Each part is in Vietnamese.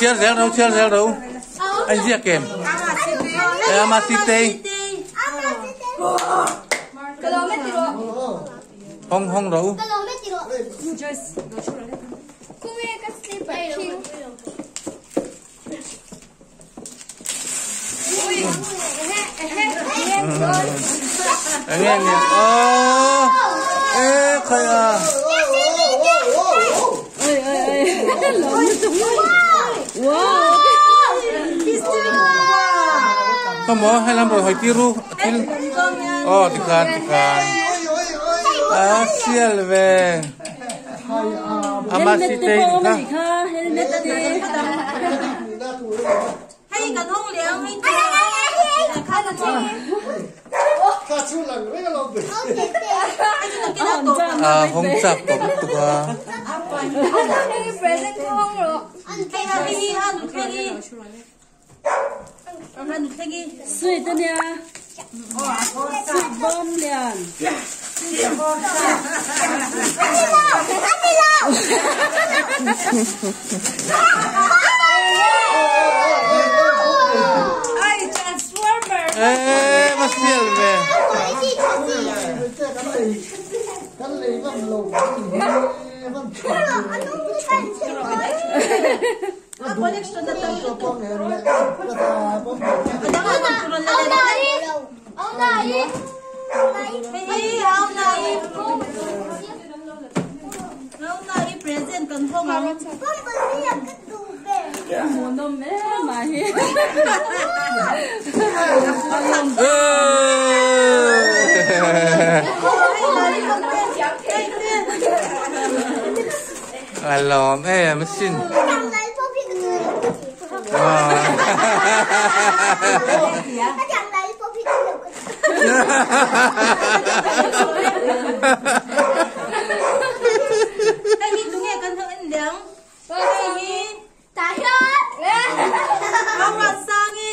chia rẽ đâu chia rẽ đâu anh chia kèm amatite hong hong đâu anh em nhỉ ơ ê khơi à không có hay làm rồi hỏi tiru til oh tikan tikan ah sial về amasite ka hay cần hông liễu hay khá Khá cái lòng được hay ta kia là à hong chak to tu ka anh present không rồi anh thấy đi anh thấy đi anh thấy đi suy tên nha suy bom liền Ay, Transformer. Eh, más bien, ve. levantou. eu estou tentando comer. Hey! 买。ê lòm ê mới xin. À hay hi tu nghe kan hông anh liang hay hi how ra sang hi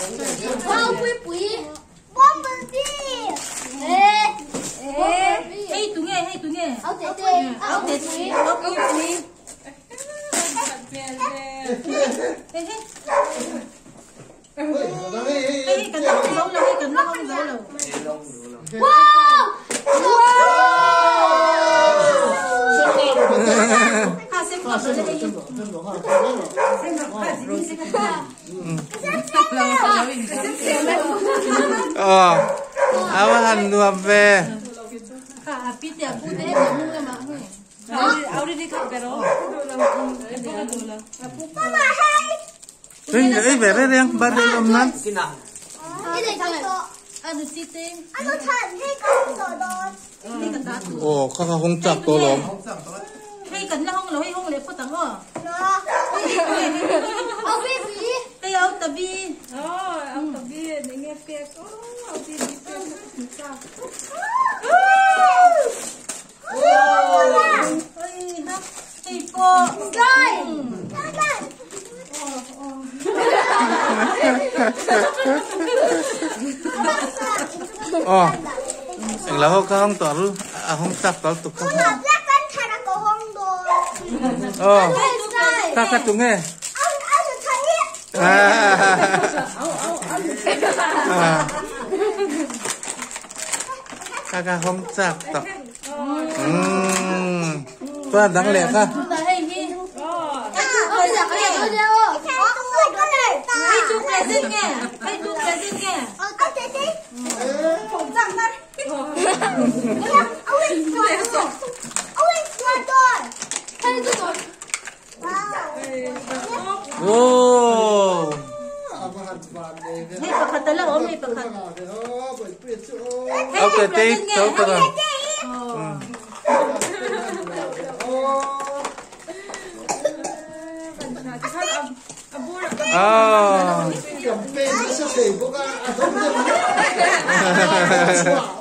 Liang ha chụp cái xe lần đi Cái Cái Cái này tu nghe hay tu nghe áo tê tê áo quý quý hay hay Ôi, nó đây hay cần nó không giấu lâu cần nó không giấu lâu ha xem còn rồi đây Chân đỏ, chân đỏ hoa ma áo đi đi cắt pero Ring ấy về đây đang bắt đầu làm ano tite Ano chan? Hey, kamu dodon. hay cần ta ồ khá khá hong chak to lom hay cần nó không lâu hay không lệ phút tặng ho No. Oh, baby. hay áo tabi hay ha hay po ờ anh là hong hong to ru à hong chak to tu ka Black and Tara go home door. ờ Hey, ta ka tu nghe I'm I'm a tiny. à 가가 홈짝떡 음또 đáng lẽ 오. 네, 바깥 달라, 어머니 바깥 tôi cái này. hay tu